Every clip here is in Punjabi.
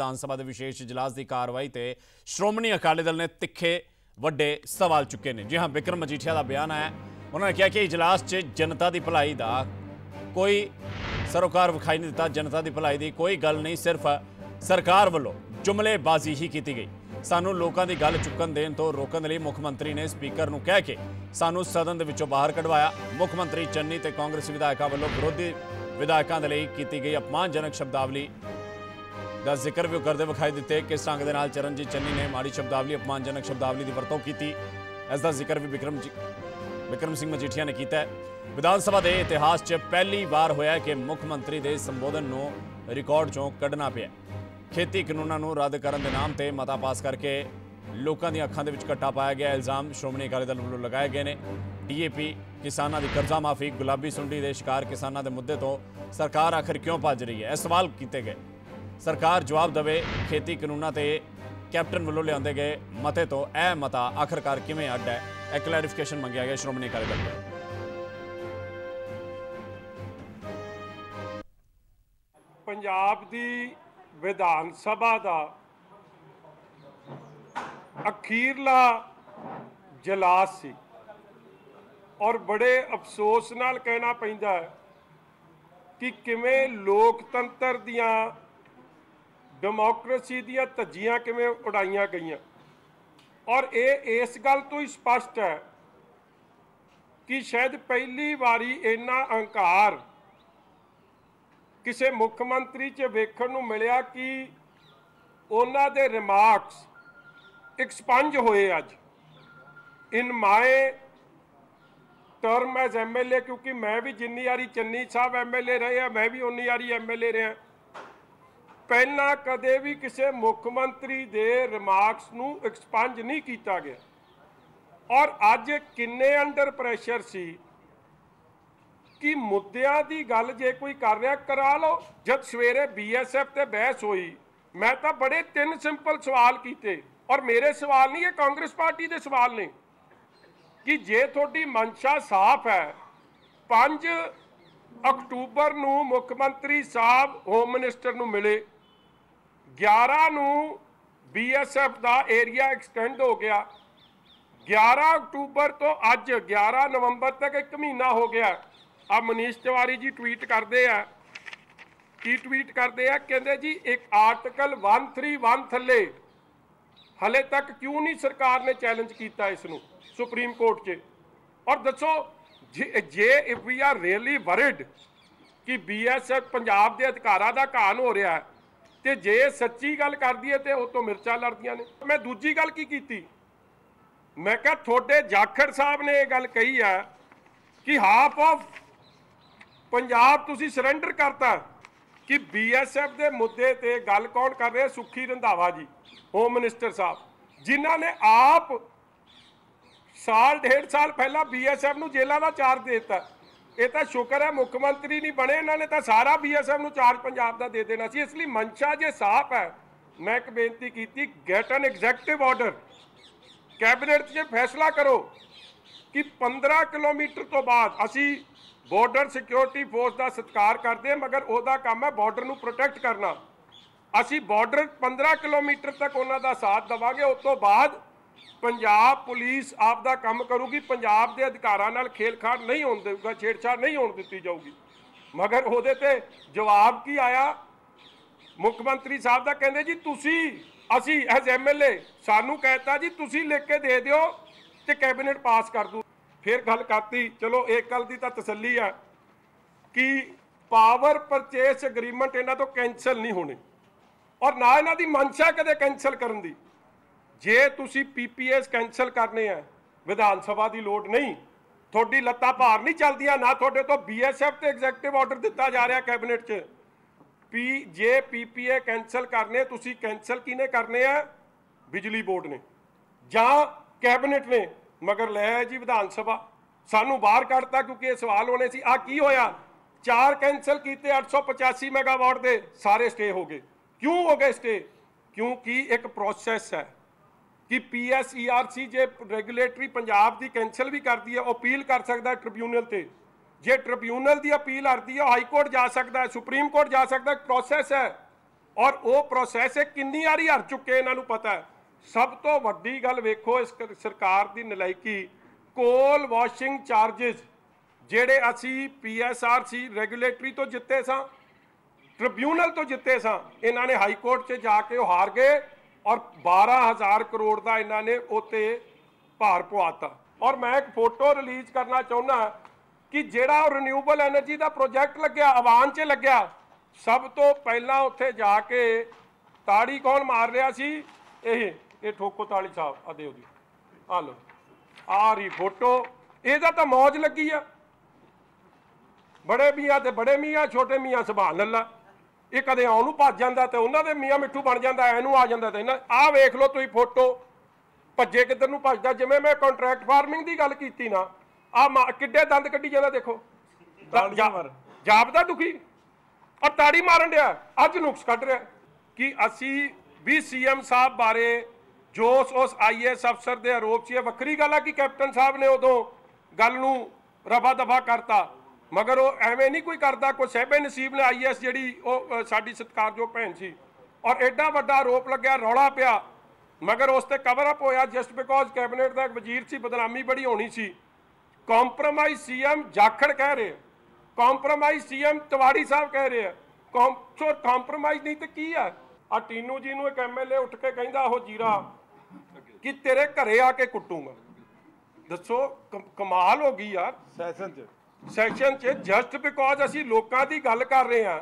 ਵਿਧਾਨ ਸਭਾ ਦੇ ਵਿਸ਼ੇਸ਼ ਇਜਲਾਸ ਦੀ ਕਾਰਵਾਈ ਤੇ ਸ਼੍ਰੋਮਣੀ ਅਕਾਲੀ ਦਲ ਨੇ ਤਿੱਖੇ ਵੱਡੇ ਸਵਾਲ ਚੁੱਕੇ ਨੇ। ਜੀ ਹਾਂ, ਵਿਕਰਮ ਮਜੀਠੀਆ ਦਾ ਬਿਆਨ ਆਇਆ। ਉਹਨਾਂ ਨੇ ਕਿਹਾ ਕਿ ਇਜਲਾਸ 'ਚ ਜਨਤਾ ਦੀ ਭਲਾਈ ਦਾ ਕੋਈ ਸਰੋਕਾਰ ਵਿਖਾਈ ਨਹੀਂ ਦਿੱਤਾ। ਜਨਤਾ ਦੀ ਭਲਾਈ ਦੀ ਕੋਈ ਗੱਲ ਨਹੀਂ, ਸਿਰਫ ਸਰਕਾਰ ਵੱਲੋਂ ਜੁਮਲੇਬਾਜ਼ੀ ਹੀ ਕੀਤੀ ਗਈ। ਸਾਨੂੰ ਲੋਕਾਂ ਦੀ ਗੱਲ ਚੁੱਕਣ ਦੇਣ ਤੋਂ ਰੋਕਣ ਲਈ ਮੁੱਖ ਮੰਤਰੀ ਨੇ ਸਪੀਕਰ ਨੂੰ ਕਹਿ ਕੇ ਸਾਨੂੰ ਸਦਨ ਦੇ ਵਿੱਚੋਂ ਬਾਹਰ ਕਢਵਾਇਆ। ਮੁੱਖ ਮੰਤਰੀ ਚੰਨੀ ਤੇ ਕਾਂਗਰਸੀ ਵਿਧਾਇਕਾਂ ਵੱਲੋਂ ਵਿਰੋਧੀ ਵਿਧਾਇਕਾਂ ਦੇ ਲਈ ਕੀਤੀ ਗਈ ਅਪਮਾਨਜਨਕ ਸ਼ਬਦਾਵਲੀ ਦਾ ਜ਼ਿਕਰ ਵੀ ਉਹ ਕਰਦੇ ਵਿਖਾਈ ਦਿੱਤੇ ਕਿਸ ਢੰਗ ਦੇ ਨਾਲ ਚਰਨਜੀਤ ਚੰਨੀ ਨੇ ਮਾੜੀ ਸ਼ਬਦਾਵਲੀ, ਅਪਮਾਨਜਨਕ ਸ਼ਬਦਾਵਲੀ ਦੀ ਵਰਤੋਂ ਕੀਤੀ। ਇਸ ਦਾ ਜ਼ਿਕਰ ਵੀ ਵਿਕਰਮ ਜੀ, ਵਿਕਰਮ ਸਿੰਘ ਮਜੀਠੀਆ ਨੇ ਕੀਤਾ ਵਿਧਾਨ ਸਭਾ ਦੇ ਇਤਿਹਾਸ 'ਚ ਪਹਿਲੀ ਵਾਰ ਹੋਇਆ ਕਿ ਮੁੱਖ ਮੰਤਰੀ ਦੇ ਸੰਬੋਧਨ ਨੂੰ ਰਿਕਾਰਡ 'ਚੋਂ ਕੱਢਣਾ ਪਿਆ ਖੇਤੀ ਕਾਨੂੰਨਾਂ ਨੂੰ ਰੱਦ ਕਰਨ ਦੇ ਨਾਮ ਤੇ ਮਤਾ ਪਾਸ ਕਰਕੇ ਲੋਕਾਂ ਦੀਆਂ ਅੱਖਾਂ ਦੇ ਵਿੱਚ ਘੱਟਾ ਪਾਇਆ ਗਿਆ। ਇਲਜ਼ਾਮ ਸ਼੍ਰੋਮਣੀ ਅਕਾਲੀ ਦਲ ਵੱਲੋਂ ਲਗਾਏ ਗਏ ਨੇ। ਡੀਏਪੀ ਕਿਸਾਨਾਂ ਦੀ ਕਰਜ਼ਾ ਮਾਫੀ, ਗੁਲਾਬੀ ਸੁੰਡੀ ਦੇ ਸ਼ਿਕਾਰ ਕਿਸਾਨਾਂ ਦੇ ਮੁੱਦੇ ਤੋਂ ਸਰਕਾਰ ਆਖਰ ਕਿਉਂ ਭੱਜ ਰਹੀ ਹੈ? ਇਹ ਸਵਾਲ ਕੀਤੇ ਗਏ। ਸਰਕਾਰ ਜਵਾਬ ਦੇਵੇ ਖੇਤੀ ਕਾਨੂੰਨਾਂ ਤੇ। ਕੈਪਟਨ ਵੱਲੋਂ ਲਿਆਂਦੇ ਗਏ ਮਤੇ ਤੋਂ ਇਹ ਮਤਾ ਆਖਰਕਾਰ ਕਿਵੇਂ ਅੱਡ ਹੈ? ਇਹ ਕਲੈਰੀਫਿਕੇਸ਼ਨ ਮੰਗਿਆ ਗਿਆ ਸ਼੍ਰੋਮਣੀ ਅਕਾਲੀ ਦਲ ਤੋਂ। ਪੰਜਾਬ ਦੀ ਵਿਧਾਨ ਸਭਾ ਦਾ ਅਖੀਰਲਾ ਜਲਾਸ ਸੀ। ਔਰ ਬੜੇ ਅਫਸੋਸ ਨਾਲ ਕਹਿਣਾ ਪੈਂਦਾ ਹੈ ਕਿ ਕਿਵੇਂ ਲੋਕਤੰਤਰ ਦੀਆਂ ਡੈਮੋਕ੍ਰੇਸੀ ਦੀਆਂ ਧੱਜੀਆਂ ਕਿਵੇਂ ਉਡਾਈਆਂ ਗਈਆਂ? ਔਰ ਇਹ ਇਸ ਗੱਲ ਤੋਂ ਹੀ ਸਪਸ਼ਟ ਹੈ ਕਿ ਸ਼ਾਇਦ ਪਹਿਲੀ ਵਾਰੀ ਇੰਨਾ ਅਹੰਕਾਰ ਕਿਸੇ ਮੁੱਖ ਮੰਤਰੀ 'ਚ ਵੇਖਣ ਨੂੰ ਮਿਲਿਆ ਕਿ ਉਹਨਾਂ ਦੇ ਰਿਮਾਰਕਸ ਐਕਸਪੰਜ ਹੋਏ ਅੱਜ। In my term as MLA ਕਿਉਂਕਿ ਮੈਂ ਵੀ ਜਿੰਨੀ ਵਾਰੀ ਚੰਨੀ ਸਾਹਿਬ ਐਮਐਲਏ ਰਹੇ ਆ, ਮੈਂ ਵੀ ਉਨੀ ਵਾਰੀ ਐਮਐਲਏ ਰਿਹਾ। ਪਹਿਲਾਂ ਕਦੇ ਵੀ ਕਿਸੇ ਮੁੱਖ ਮੰਤਰੀ ਦੇ ਰਿਮਾਰਕਸ ਨੂੰ ਐਕਸਪੰਜ ਨਹੀਂ ਕੀਤਾ ਗਿਆ। ਔਰ ਅੱਜ ਕਿੰਨੇ ਅੰਡਰ ਪ੍ਰੈਸ਼ਰ ਸੀ ਕਿ ਮੁੱਦਿਆਂ ਦੀ ਗੱਲ ਜੇ ਕੋਈ ਕਰ ਰਿਹਾ, ਕਰਾ ਲਓ। ਜਦ ਸਵੇਰੇ ਬੀਐਸਐਫ ਤੇ ਬਹਿਸ ਹੋਈ, ਮੈਂ ਤਾਂ ਬੜੇ ਤਿੰਨ ਸਿੰਪਲ ਸਵਾਲ ਕੀਤੇ। ਔਰ ਮੇਰੇ ਸਵਾਲ ਨਹੀਂ, ਇਹ ਕਾਂਗਰਸ ਪਾਰਟੀ ਦੇ ਸਵਾਲ ਨੇ। ਕਿ ਜੇ ਤੁਹਾਡੀ ਮਨਸ਼ਾ ਸਾਫ਼ ਹੈ 5 ਅਕਤੂਬਰ ਨੂੰ ਮੁੱਖ ਮੰਤਰੀ ਸਾਹਿਬ ਹੋਮ ਮਿਨਿਸਟਰ ਨੂੰ ਮਿਲੇ। 11 ਨੂੰ ਬੀਐਸਐਫ ਦਾ ਏਰੀਆ ਐਕਸਟੈਂਡ ਹੋ ਗਿਆ। 11 ਅਕਤੂਬਰ ਤੋਂ ਅੱਜ 11 ਨਵੰਬਰ ਤੱਕ ਇੱਕ ਮਹੀਨਾ ਹੋ ਗਿਆ। ਆ ਮਨੀਸ਼ ਤਿਵਾਰੀ ਜੀ ਟਵੀਟ ਕਰਦੇ ਆ। ਕੀ ਟਵੀਟ ਕਰਦੇ ਆ? ਕਹਿੰਦੇ ਜੀ, ਇੱਕ ਆਰਟੀਕਲ 131 ਥੱਲੇ। ਹਲੇ ਤੱਕ ਕਿਉਂ ਨਹੀਂ ਸਰਕਾਰ ਨੇ ਚੈਲੰਜ ਕੀਤਾ ਇਸ ਨੂੰ ਸੁਪਰੀਮ ਕੋਰਟ 'ਚ? ਔਰ ਦੱਸੋ, ਜੇ- ਜੇ if we are really worried ਕਿ ਬੀਐਸਐਫ ਪੰਜਾਬ ਦੇ ਅਧਿਕਾਰਾਂ ਦਾ ਘਾਣ ਹੋ ਰਿਹਾ ਹੈ ਤੇ ਜੇ ਸੱਚੀ ਗੱਲ ਕਰਦੀ ਹੈ ਤੇ ਉਹ ਤੋਂ ਮਿਰਚਾਂ ਲੜਦੀਆਂ ਨੇ। ਮੈਂ ਦੂਜੀ ਗੱਲ ਕੀ ਕੀਤੀ? ਮੈਂ ਕਿਹਾ ਤੁਹਾਡੇ ਜਾਖੜ ਸਾਹਿਬ ਨੇ ਇਹ ਗੱਲ ਕਹੀ ਹੈ ਕਿ ਹਾਫ ਆਫ ਪੰਜਾਬ ਤੁਸੀਂ ਸਰੈਂਡਰ ਕਰਤਾ ਕਿ ਬੀਐਸਐਫ ਦੇ ਮੁੱਦੇ ਤੇ ਗੱਲ ਕੌਣ ਕਰ ਰਿਹਾ? ਸੁਖੀ ਰੰਧਾਵਾ ਜੀ ਹੋਮ ਮਿਨਿਸਟਰ ਸਾਹਿਬ, ਜਿਨ੍ਹਾਂ ਨੇ ਆਪ ਸਾਲ, ਡੇਢ ਸਾਲ ਪਹਿਲਾਂ ਬੀਐਸਐਫ ਨੂੰ ਜੇਲ੍ਹਾਂ ਦਾ ਚਾਰਜ ਦੇ ਦਿੱਤਾ। ਇਹ ਤਾਂ ਸ਼ੁਕਰ ਹੈ, ਮੁੱਖ ਮੰਤਰੀ ਨਹੀਂ ਬਣੇ, ਇਹਨਾਂ ਨੇ ਤਾਂ ਸਾਰਾ ਬੀਐਸਐਫ ਨੂੰ ਚਾਰਜ ਪੰਜਾਬ ਦਾ ਦੇ ਦੇਣਾ ਸੀ। ਇਸ ਲਈ ਮਨਸ਼ਾ ਜੇ ਸਾਫ਼ ਹੈ, ਮੈਂ ਇੱਕ ਬੇਨਤੀ ਕੀਤੀ get an executive order cabinet 'ਚ ਫੈਸਲਾ ਕਰੋ ਕਿ 15 ਕਿਲੋਮੀਟਰ ਤੋਂ ਬਾਅਦ ਅਸੀਂ ਬਾਰਡਰ ਸਿਕਿਉਰਿਟੀ ਫੋਰਸ ਦਾ ਸਤਿਕਾਰ ਕਰਦੇ ਮਗਰ ਉਹਦਾ ਕੰਮ ਹੈ ਬਾਰਡਰ ਨੂੰ ਪ੍ਰੋਟੈਕਟ ਕਰਨਾ। ਅਸੀਂ ਬਾਰਡਰ 15 ਕਿਲੋਮੀਟਰ ਤੱਕ ਉਹਨਾਂ ਦਾ ਸਾਥ ਦਵਾਂਗੇ, ਉਸ ਤੋਂ ਬਾਅਦ ਪੰਜਾਬ ਪੁਲਿਸ ਆਪ ਦਾ ਕੰਮ ਕਰੂਗੀ, ਪੰਜਾਬ ਦੇ ਅਧਿਕਾਰਾਂ ਨਾਲ ਖੇਲਖਾੜ ਨਹੀਂ ਹੋਣ ਦੇਊਗਾ, ਛੇੜਛਾੜ ਨਹੀਂ ਹੋਣ ਦਿੱਤੀ ਜਾਊਗੀ। ਮਗਰ ਉਹਦੇ ਤੇ ਜਵਾਬ ਕੀ ਆਇਆ? ਮੁੱਖ ਮੰਤਰੀ ਸਾਹਿਬ ਦਾ ਕਹਿੰਦੇ ਜੀ, ਤੁਸੀਂ, ਅਸੀਂ ਐਜ਼ ਐਮਐਲਏ ਸਾਨੂੰ ਕਹਿਤਾ ਜੀ, ਤੁਸੀਂ ਲਿਖ ਕੇ ਦੇ ਦਿਓ ਤੇ ਕੈਬਨਿਟ ਪਾਸ ਕਰ ਦੂ। ਫਿਰ ਗੱਲ ਕਰਤੀ, ਚਲੋ ਇੱਕ ਗੱਲ ਦੀ ਤਾਂ ਤਸੱਲੀ ਆ ਕਿ ਪਾਵਰ ਪਰਚੇਸ ਐਗਰੀਮੈਂਟ ਇਹਨਾਂ ਤੋਂ ਕੈਨਸਲ ਨਹੀਂ ਹੋਣੇ। ਔਰ ਨਾ ਇਹਨਾਂ ਦੀ ਮਨਸ਼ਾ ਕਦੇ ਕੈਨਸਲ ਕਰਨ ਦੀ। ਜੇ ਤੁਸੀਂ ਪੀਪੀਐਸ ਕੈਨਸਲ ਕਰਨੇ ਆ, ਵਿਧਾਨ ਸਭਾ ਦੀ ਲੋੜ ਨਹੀਂ, ਤੁਹਾਡੀ ਲੱਤਾਂ ਭਾਰ ਨਹੀਂ ਚੱਲਦੀਆਂ, ਨਾ ਤੁਹਾਡੇ ਤੋਂ ਬੀਐਸਐਫ ਤੇ ਐਗਜ਼ੈਕਟਿਵ ਆਰਡਰ ਦਿੱਤਾ ਜਾ ਰਿਹਾ ਕੈਬਨਿਟ 'ਚ। ਪੀ ਜੇ ਪੀਪੀਏ ਕੈਨਸਲ ਕਰਨੇ, ਤੁਸੀਂ ਕੈਨਸਲ ਕਿਨੇ ਕਰਨੇ ਆ? ਬਿਜਲੀ ਬੋਰਡ ਨੇ। ਜਾਂ ਕੈਬਨਿਟ ਨੇ। ਮਗਰ ਲੈ ਜੀ ਵਿਧਾਨ ਸਭਾ। ਸਾਨੂੰ ਬਾਹਰ ਕੱਢਤਾ ਕਿਉਂਕਿ ਇਹ ਸਵਾਲ ਹੋਣੇ ਸੀ ਆ ਕੀ ਹੋਇਆ? ਚਾਰ ਕੈਨਸਲ ਕੀਤੇ 885 ਮੈਗਾਵਾਟ ਦੇ, ਸਾਰੇ ਸਟੇ ਹੋ ਗਏ। ਕਿਉਂ ਹੋ ਗਏ ਸਟੇ ਕਿਉਂਕਿ ਇੱਕ ਪ੍ਰੋਸੈਸ ਹੈ। ਕਿ ਪੀਐਸਈਆਰਸੀ ਜੇ ਰੈਗੂਲੇਟਰੀ ਪੰਜਾਬ ਦੀ ਕੈਨਸਲ ਵੀ ਕਰਦੀ ਹੈ, ਉਹ ਅਪੀਲ ਕਰ ਸਕਦਾ ਟ੍ਰਿਬਿਊਨਲ ਤੇ। ਜੇ ਟ੍ਰਿਬਿਊਨਲ ਦੀ ਅਪੀਲ ਆਰਦੀ ਹੈ ਹਾਈ ਕੋਰਟ ਜਾ ਸਕਦਾ ਹੈ ਸੁਪਰੀਮ ਕੋਰਟ ਜਾ ਸਕਦਾ ਹੈ ਪ੍ਰੋਸੈਸ ਹੈ। ਔਰ ਉਹ ਪ੍ਰੋਸੈਸ ਹੈ ਕਿੰਨੀ ਵਾਰੀ ਹਰ ਚੁੱਕੇ ਇਹਨਾਂ ਨੂੰ ਪਤਾ ਹੈ? ਸਭ ਤੋਂ ਵੱਡੀ ਗੱਲ ਵੇਖੋ ਇਸ ਕ- ਸਰਕਾਰ ਦੀ ਨਲਾਇਕੀ, ਕੋਲ ਵਾਸ਼ਿੰਗ ਚਾਰजेस ਜਿਹੜੇ ਅਸੀਂ ਪੀਐਸਆਰਸੀ ਰੈਗੂਲੇਟਰੀ ਤੋਂ ਜਿੱਤੇ ਸਾਂ ਟ੍ਰਿਬਿਊਨਲ ਤੋਂ ਜਿੱਤੇ ਸਾਂ, ਇਹਨਾਂ ਨੇ ਹਾਈ ਕੋਰਟ 'ਚ ਜਾ ਕੇ ਉਹ ਹਾਰ ਗਏ। ਔਰ 12000 ਕਰੋੜ ਦਾ ਇਹਨਾਂ ਨੇ ਉਤੇ ਭਾਰ ਪਵਾਤਾ। ਔਰ ਮੈਂ ਇੱਕ ਫੋਟੋ ਰਿਲੀਜ਼ ਕਰਨਾ ਚਾਹੁੰਦਾ ਕਿ ਜਿਹੜਾ ਉਹ ਰੀਨਿਊਏਬਲ એનર્ਜੀ ਦਾ ਪ੍ਰੋਜੈਕਟ ਲੱਗਿਆ ਆਵਾਨ 'ਚ ਲੱਗਿਆ, ਸਭ ਤੋਂ ਪਹਿਲਾਂ ਉੱਥੇ ਜਾ ਕੇ ਤਾੜੀ ਕੌਣ ਮਾਰ ਰਿਹਾ ਸੀ? ਇਹ ਇਹ ਠੋਕੋ ਤਾੜੀ ਸਾਹਿਬ ਆ ਦਿਓ ਜੀ ਆ ਲਓ ਆ ਰਹੀ ਫੋਟੋ, ਇਹਦਾ ਤਾਂ ਮੌਜ ਲੱਗੀ ਆ। ਬੜੇ ਮੀਆਂ ਤੇ ਬੜੇ ਮੀਆਂ, ਛੋਟੇ ਮੀਆਂ ਸੁਭਾਨ ਅੱਲਾ ਇਹ ਕਦੇ ਆਉਣ ਨੂੰ ਭੱਜ ਜਾਂਦਾ ਤੇ ਉਹਨਾਂ ਦੇ ਮੀਆਂ ਮਿੱਠੂ ਬਣ ਜਾਂਦਾ ਐਨੂੰ ਆ ਜਾਂਦਾ ਤੇ ਇਹਨਾਂ ਆਹ ਵੇਖ ਲਓ ਤੁਸੀਂ ਫੋਟੋ। ਭੱਜੇ ਕਿੱਧਰ ਨੂੰ ਭੱਜਦਾ ਜਿਵੇਂ ਮੈਂ ਕੰਟਰੈਕਟ ਫਾਰਮਿੰਗ ਦੀ ਗੱਲ ਕੀਤੀ ਨਾ ਆ ਕਿੱਡੇ ਦੰਦ ਕੱਢੀ ਜਾਂਦਾ ਦੇਖੋ। ਜਾਪਦਾ ਦੁਖੀ। ਔਰ ਤਾੜੀ ਮਾਰਨ ਡਿਆ। ਅੱਜ ਨੁਕਸ ਕੱਢ ਰਿਹਾ। ਕਿ ਅਸੀਂ ਵੀ ਸੀਐਮ ਸਾਹਿਬ ਬਾਰੇ ਜੋ ਉਸ ਆਈਐਸ ਅਫਸਰ ਦੇ ਆਰੋਪ ਸੀ ਵੱਖਰੀ ਗੱਲ ਆ ਕਿ ਕੈਪਟਨ ਸਾਹਿਬ ਨੇ ਉਦੋਂ ਗੱਲ ਨੂੰ ਰਫਾ ਦਫਾ ਕਰਤਾ। ਮਗਰ ਉਹ ਐਵੇਂ ਨਹੀਂ ਕੋਈ ਕਰਦਾ ਕੋਈ ਸਹਿਬੇ ਨਸੀਬ ਨੇ ਆਈਐਸ ਜਿਹੜੀ ਉਹ ਅ, ਸਾਡੀ ਸਤਿਕਾਰਯੋਗ ਭੈਣ ਸੀ। ਔਰ ਐਡਾ ਵੱਡਾ ਆਰੋਪ ਲੱਗਿਆ ਰੌਲਾ ਪਿਆ। ਮਗਰ ਉਸ ਤੇ ਕਵਰ ਅਪ ਹੋਇਆ ਜਸਟ ਬਿਕੋਜ਼ ਕੈਬਨਿਟ ਦਾ ਇੱਕ ਵਜ਼ੀਰ ਸੀ ਬਦਨਾਮੀ ਬੜੀ ਹੋਣੀ ਸੀ। ਕੰਪਰੋਮਾਈਜ਼ ਸੀਐਮ ਜਾਖੜ ਕਹਿ ਰਹੇ ਕੰਪਰੋਮਾਈਜ਼ ਸੀਐਮ ਤਿਵਾੜੀ ਸਾਹਿਬ ਕਹਿ ਰਹੇ ਆ। ਕੰਪਸੋ ਕੰਪਰੋਮਾਈਜ਼ ਨਹੀਂ ਤੇ ਕੀ ਆ? ਆ ਟੀਨੂ ਜੀ ਨੂੰ ਇੱਕ ਐਮਐਲਏ ਉੱਠ ਕੇ ਕਹਿੰਦਾ ਉਹ ਜੀਰਾ ਕਿ ਤੇਰੇ ਘਰੇ ਆ ਕੇ ਕੁੱਟੂਗਾ। ਦੱਸੋ ਕਮਾਲ ਹੋ ਗਈ ਯਾਰ। ਸੈਸ਼ਨ ਚ। ਸੈਸ਼ਨ 'ਚ ਜਸਟ ਬਿਕੋਜ਼ ਅਸੀਂ ਲੋਕਾਂ ਦੀ ਗੱਲ ਕਰ ਰਹੇ ਹਾਂ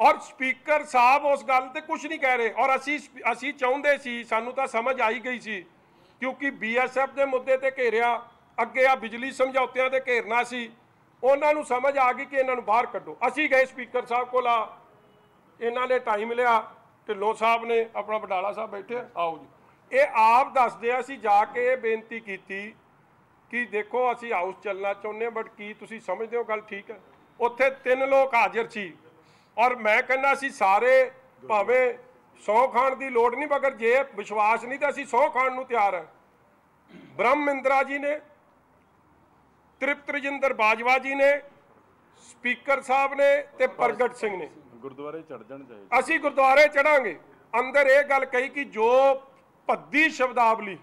ਔਰ ਸਪੀਕਰ ਸਾਹਿਬ ਉਸ ਗੱਲ ਤੇ ਕੁਝ ਨਹੀਂ ਕਹਿ ਰਹੇ ਔਰ ਅਸੀਂ ਅਸੀਂ ਚਾਹੁੰਦੇ ਸੀ, ਸਾਨੂੰ ਤਾਂ ਸਮਝ ਆਈ ਗਈ ਸੀ ਕਿਉਂਕਿ ਬੀਐਸਐਫ ਦੇ ਮੁੱਦੇ ਤੇ ਘੇਰਿਆ, ਅੱਗੇ ਆ ਬਿਜਲੀ ਸਮਝੌਤਿਆਂ ਤੇ ਘੇਰਨਾ ਸੀ, ਉਹਨਾਂ ਨੂੰ ਸਮਝ ਆ ਗਈ ਕਿ ਇਹਨਾਂ ਨੂੰ ਬਾਹਰ ਕੱਢੋ। ਅਸੀਂ ਗਏ ਸਪੀਕਰ ਸਾਹਿਬ ਕੋਲ ਆ, ਇਹਨਾਂ ਨੇ ਟਾਈਮ ਲਿਆ ਢਿੱਲੋਂ ਸਾਹਿਬ ਨੇ ਆਪਣਾ ਬਡਾਲਾ ਸਾਹਿਬ ਬੈਠੇ, ਆਓ ਜੀ। ਇਹ ਆਪ ਦੱਸਦੇ ਆ, ਅਸੀਂ ਜਾ ਕੇ ਇਹ ਬੇਨਤੀ ਕੀਤੀ ਕਿ ਦੇਖੋ ਅਸੀਂ ਹਾਊਸ ਚੱਲਣਾ ਚਾਹੁੰਦੇ ਹਾਂ ਬਟ ਕੀ ਤੁਸੀਂ ਸਮਝਦੇ ਹੋ ਗੱਲ ਠੀਕ ਹੈ? ਉੱਥੇ ਤਿੰਨ ਲੋਕ ਹਾਜ਼ਰ ਸੀ। ਔਰ ਮੈਂ ਕਹਿੰਦਾ ਸੀ ਸਾਰੇ ਭਾਵੇਂ ਸੌ ਖਾਣ ਦੀ ਲੋੜ ਨਹੀਂ ਮਗਰ ਜੇ ਵਿਸ਼ਵਾਸ ਨਹੀਂ ਤਾਂ ਅਸੀਂ ਸੌ ਖਾਣ ਨੂੰ ਤਿਆਰ ਹਾਂ। ਬ੍ਰਹਮ ਇੰਦਰਾ ਜੀ ਨੇ ਤ੍ਰਿਪਤ ਰਜਿੰਦਰ ਬਾਜਵਾ ਜੀ ਨੇ ਸਪੀਕਰ ਸਾਹਿਬ ਨੇ ਤੇ ਪ੍ਰਗਟ ਸਿੰਘ ਨੇ। ਗੁਰਦੁਆਰੇ ਚੜ ਜਾਣ ਚਾਹੀਦੇ। ਅਸੀਂ ਗੁਰਦੁਆਰੇ ਚੜਾਂਗੇ। ਅੰਦਰ ਇਹ ਗੱਲ ਕਹੀ ਕਿ ਜੋ ਭੱਦੀ ਸ਼ਬਦਾਵਲੀ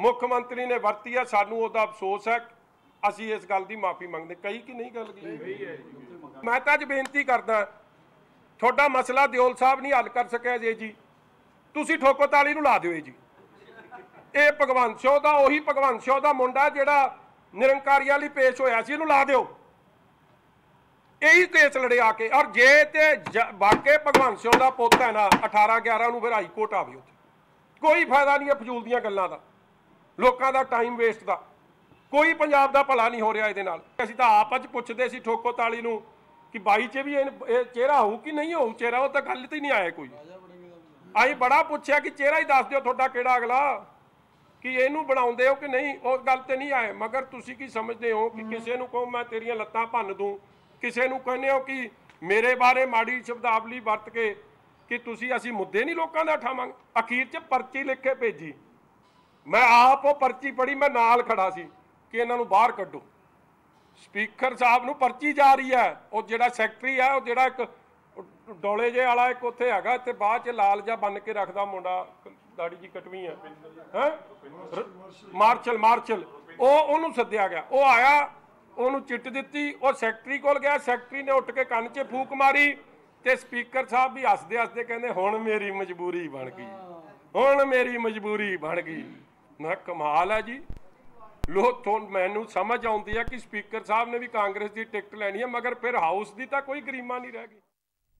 ਮੁੱਖ ਮੰਤਰੀ ਨੇ ਵਰਤੀ ਆ, ਸਾਨੂੰ ਉਹਦਾ ਅਫਸੋਸ ਹੈ। ਅਸੀਂ ਇਸ ਗੱਲ ਦੀ ਮਾਫੀ ਮੰਗਦੇ ਕਈ ਕਿ ਨਹੀਂ ਗੱਲ ਕਹੀ ਮੈਂ ਤਾਂ ਅੱਜ ਬੇਨਤੀ ਕਰਦਾ ਤੁਹਾਡਾ ਮਸਲਾ ਦਿਓਲ ਸਾਹਿਬ ਨਹੀਂ ਹੱਲ ਕਰ ਸਕਿਆ ਜੇ ਜੀ। ਤੁਸੀਂ ਠੋਕੋ ਤਾਲੀ ਨੂੰ ਲਾ ਦਿਓ ਜੀ। ਇਹ ਭਗਵੰਤ ਸਿੰਘ ਦਾ, ਉਹੀ ਭਗਵੰਤ ਸਿੰਘ ਦਾ ਮੁੰਡਾ ਜਿਹੜਾ ਨਿਰੰਕਾਰੀਆਂ ਲਈ ਪੇਸ਼ ਹੋਇਆ ਸੀ, ਇਹਨੂੰ ਲਾ ਦਿਓ। ਇਹੀ ਕੇਸ ਲੜੇ ਆ ਕੇ। ਔਰ ਜੇ ਤੇ ਜ- ਭਗਵੰਤ ਸਿੰਘ ਦਾ ਪੁੱਤ ਹੈ ਨਾ 18 11 ਨੂੰ ਫਿਰ ਹਾਈ ਕੋਰਟ ਆਵੇ ਉੱਥੇ। ਕੋਈ ਫਾਇਦਾ ਨਹੀਂ ਹੈ ਫਜ਼ੂਲ ਦੀਆਂ ਗੱਲਾਂ ਦਾ। ਲੋਕਾਂ ਦਾ ਟਾਈਮ ਵੇਸਟ ਦਾ। ਕੋਈ ਪੰਜਾਬ ਦਾ ਭਲਾ ਨਹੀਂ ਹੋ ਰਿਹਾ ਇਹਦੇ ਨਾਲ। ਅਸੀਂ ਤਾਂ ਆਪ ਅੱਜ ਪੁੱਛਦੇ ਸੀ ਠੋਕੋ ਤਾਲੀ ਨੂੰ ਕਿ ਬਾਈ 'ਚ ਵੀ ਇਹ ਚਿਹਰਾ ਹੋਊ ਕਿ ਨਹੀਂ ਹੋਊ? ਚਿਹਰਾ ਉਹ ਤਾਂ ਗੱਲ ਤੇ ਹੀ ਨਹੀਂ ਆਇਆ ਕੋਈ। ਅਸੀਂ ਬੜਾ ਪੁੱਛਿਆ ਕਿ ਚਿਹਰਾ ਹੀ ਦੱਸ ਦਿਓ ਤੁਹਾਡਾ ਕਿਹੜਾ ਅਗਲਾ। ਕਿ ਇਹਨੂੰ ਬਣਾਉਂਦੇ ਹੋ ਕਿ ਨਹੀਂ? ਉਹ ਗੱਲ ਤੇ ਨਹੀਂ ਆਏ ਮਗਰ ਤੁਸੀਂ ਕੀ ਸਮਝਦੇ ਹੋ ਕਿ ਕਿਸੇ ਨੂੰ ਕਹੋ ਮੈਂ ਤੇਰੀਆਂ ਲੱਤਾਂ ਭੰਨ ਦੂੰ। ਕਿਸੇ ਨੂੰ ਕਹਿੰਦੇ ਹੋ ਕਿ ਮੇਰੇ ਬਾਰੇ ਮਾੜੀ ਸ਼ਬਦਾਵਲੀ ਵਰਤ ਕੇ ਕਿ ਤੁਸੀਂ ਅਸੀਂ ਮੁੱਦੇ ਨਹੀਂ ਲੋਕਾਂ ਦਾ ਉਠਾਵਾਂਗੇ। ਅਖੀਰ 'ਚ ਪਰਚੀ ਲਿਖ ਕੇ ਭੇਜੀ। ਮੈਂ ਆਪ ਉਹ ਪਰਚੀ ਪੜੀ ਮੈਂ ਨਾਲ ਖੜਾ ਸੀ ਕਿ ਇਹਨਾਂ ਨੂੰ ਬਾਹਰ ਕੱਢੋ। ਸਪੀਕਰ ਸਾਹਿਬ ਨੂੰ ਪਰਚੀ ਜਾ ਰਹੀ ਹੈ। ਉਹ ਜਿਹੜਾ ਸੈਕਟਰੀ ਹੈ, ਉਹ ਜਿਹੜਾ ਇੱਕ ਡੋਲੇ ਜੇ ਵਾਲਾ ਇੱਕ ਉੱਥੇ ਹੈਗਾ ਤੇ ਬਾਅਦ ਚ ਲਾਲ ਜਿਹਾ ਬੰਨ ਕੇ ਰੱਖਦਾ ਮੁੰਡਾ, ਦਾੜੀ ਜੀ ਕਟਵੀ ਹੈ। ਹੈ? Marshal marshal. ਉਹ ਉਹਨੂੰ ਸੱਦਿਆ ਗਿਆ। ਉਹ ਆਇਆ, ਉਹਨੂੰ ਚਿੱਟ ਦਿੱਤੀ, ਉਹ ਸੈਕਟਰੀ ਕੋਲ ਗਿਆ। ਸੈਕਟਰੀ ਨੇ ਉੱਠ ਕੇ ਕੰਨ 'ਚ ਫੂਕ ਮਾਰੀ ਤੇ ਸਪੀਕਰ ਸਾਹਿਬ ਵੀ ਹੱਸਦੇ ਹੱਸਦੇ ਕਹਿੰਦੇ, ਹੁਣ ਮੇਰੀ ਮਜਬੂਰੀ ਬਣ ਗਈ। ਹੁਣ ਮੇਰੀ ਮਜਬੂਰੀ ਬਣ ਗਈ। ਮੈਂ ਕਮਾਲ ਹੈ ਜੀ। ਲੋ ਤੋਂ ਮੈਨੂੰ ਸਮਝ ਆਉਂਦੀ ਹੈ ਕਿ ਸਪੀਕਰ ਸਾਹਿਬ ਨੇ ਵੀ ਕਾਂਗਰਸ ਦੀ ਟਿਕਟ ਲੈਣੀ ਹੈ ਮਗਰ ਫਿਰ ਹਾਊਸ ਦੀ ਤਾਂ ਕੋਈ ਗਰੀਮਾ ਨਹੀਂ ਰਹਿ ਗਈ।